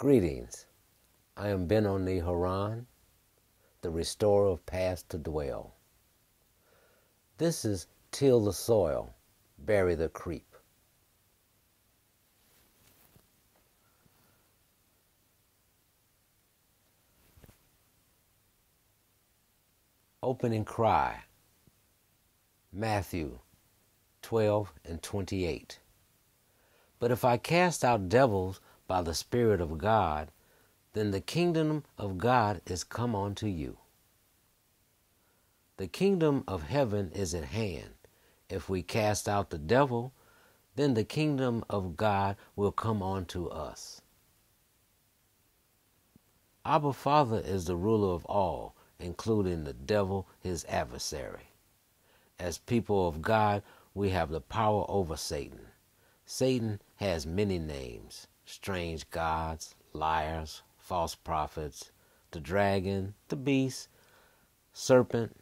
Greetings. I am Benoni Haran, the restorer of paths to dwell. This is till the soil, bury the creep. Opening cry. Matthew 12 and 28. But if I cast out devils by the Spirit of God, then the kingdom of God is come unto you. The kingdom of heaven is at hand. If we cast out the devil, then the kingdom of God will come unto us. Abba Father is the ruler of all, including the devil, his adversary. As people of God, we have the power over Satan. Satan has many names strange gods, liars, false prophets, the dragon, the beast, serpent,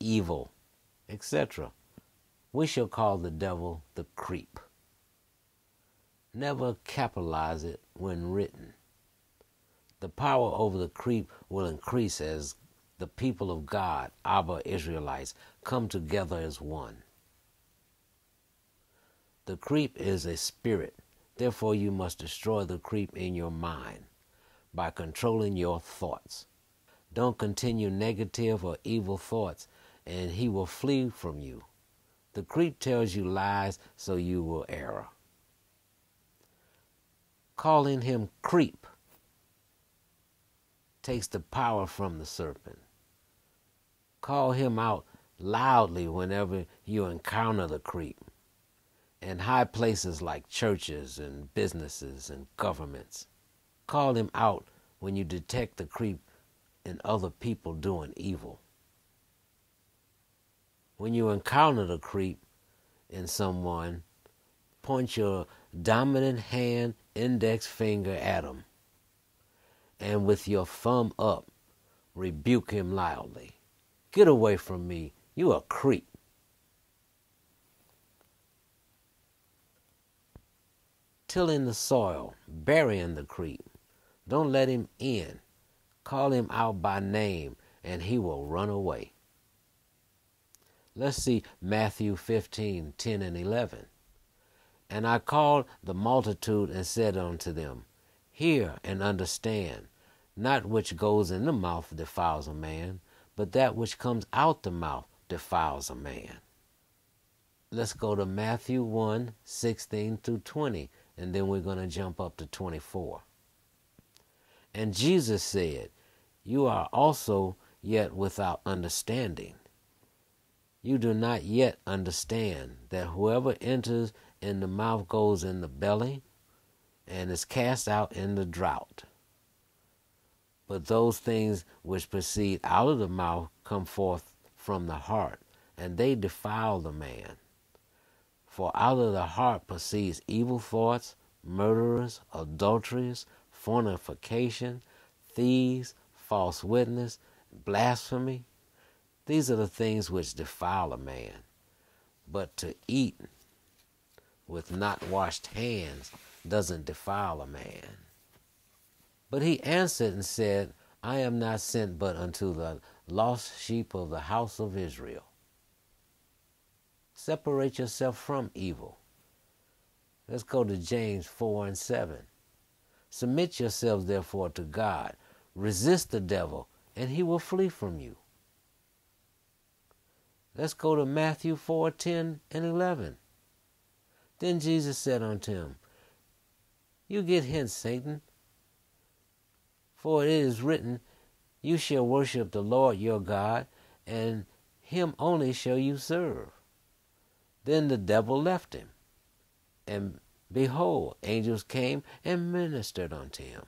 evil, etc. We shall call the devil the creep. Never capitalize it when written. The power over the creep will increase as the people of God, Abba Israelites, come together as one. The creep is a spirit. Therefore, you must destroy the creep in your mind by controlling your thoughts. Don't continue negative or evil thoughts, and he will flee from you. The creep tells you lies, so you will err. Calling him creep takes the power from the serpent. Call him out loudly whenever you encounter the creep in high places like churches and businesses and governments. Call him out when you detect the creep in other people doing evil. When you encounter the creep in someone, point your dominant hand, index finger at him, and with your thumb up, rebuke him loudly. Get away from me, you a creep. Tilling the soil, burying the creep. Don't let him in. Call him out by name, and he will run away. Let's see Matthew 15 10 and 11. And I called the multitude and said unto them, Hear and understand. Not which goes in the mouth defiles a man, but that which comes out the mouth defiles a man. Let's go to Matthew 1 16 through 20 and then we're going to jump up to 24. And Jesus said, You are also yet without understanding. You do not yet understand that whoever enters in the mouth goes in the belly and is cast out in the drought. But those things which proceed out of the mouth come forth from the heart, and they defile the man. For out of the heart proceeds evil thoughts, murderers, adulteries, fornication, thieves, false witness, blasphemy. These are the things which defile a man. But to eat with not washed hands doesn't defile a man. But he answered and said, I am not sent but unto the lost sheep of the house of Israel. Separate yourself from evil. Let's go to James 4 and 7. Submit yourselves therefore to God. Resist the devil, and he will flee from you. Let's go to Matthew 4 10 and 11. Then Jesus said unto him, You get hence, Satan. For it is written, You shall worship the Lord your God, and him only shall you serve. Then the devil left him. And behold, angels came and ministered unto him.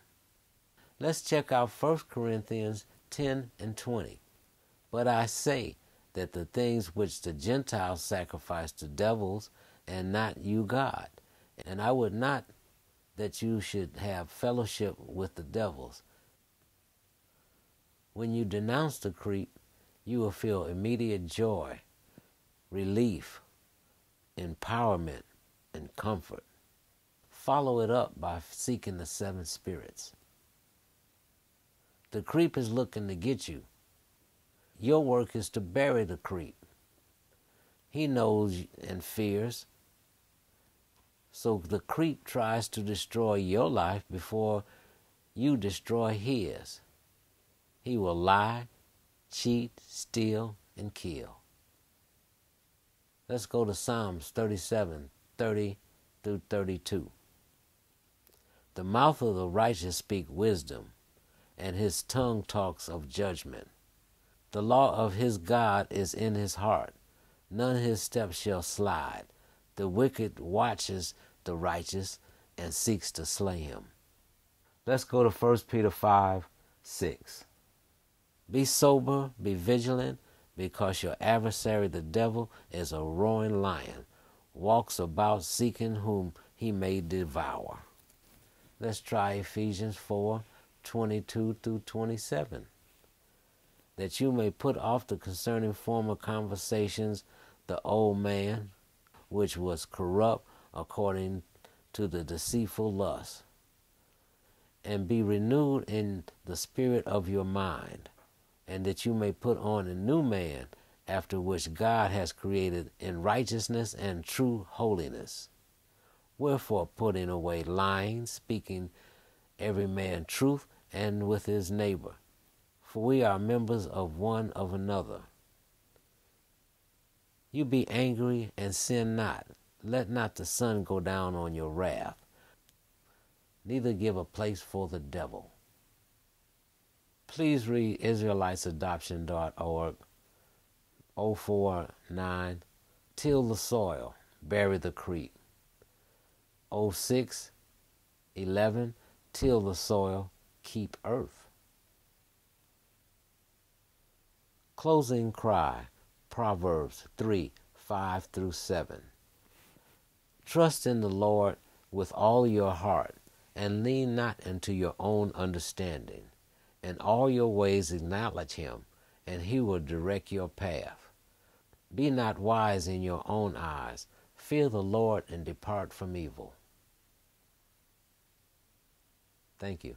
Let's check out 1 Corinthians 10 and 20. But I say that the things which the Gentiles sacrifice to devils, and not you God. And I would not that you should have fellowship with the devils. When you denounce the creep, you will feel immediate joy, relief, empowerment, and comfort. Follow it up by seeking the seven spirits. The creep is looking to get you. Your work is to bury the creep. He knows and fears. So the creep tries to destroy your life before you destroy his. He will lie, cheat, steal, and kill. Let's go to Psalms 37 30 through 32. The mouth of the righteous speak wisdom, and his tongue talks of judgment. The law of his God is in his heart. None his steps shall slide. The wicked watches the righteous and seeks to slay him. Let's go to 1 Peter 5 6. Be sober, be vigilant, because your adversary, the devil, is a roaring lion, walks about seeking whom he may devour. Let's try Ephesians 4 22 through 27. That you may put off the concerning former conversations, the old man, which was corrupt according to the deceitful lust, and be renewed in the spirit of your mind and that you may put on a new man after which God has created in righteousness and true holiness. Wherefore, putting away lying, speaking every man truth and with his neighbor, for we are members of one of another. You be angry and sin not. Let not the sun go down on your wrath, neither give a place for the devil. Please read IsraelitesAdoption.org 049 Till the soil, bury the creek. 06 11 Till the soil, keep earth. Closing cry Proverbs 3 5 through 7. Trust in the Lord with all your heart and lean not into your own understanding. In all your ways acknowledge him, and he will direct your path. Be not wise in your own eyes. Fear the Lord and depart from evil. Thank you.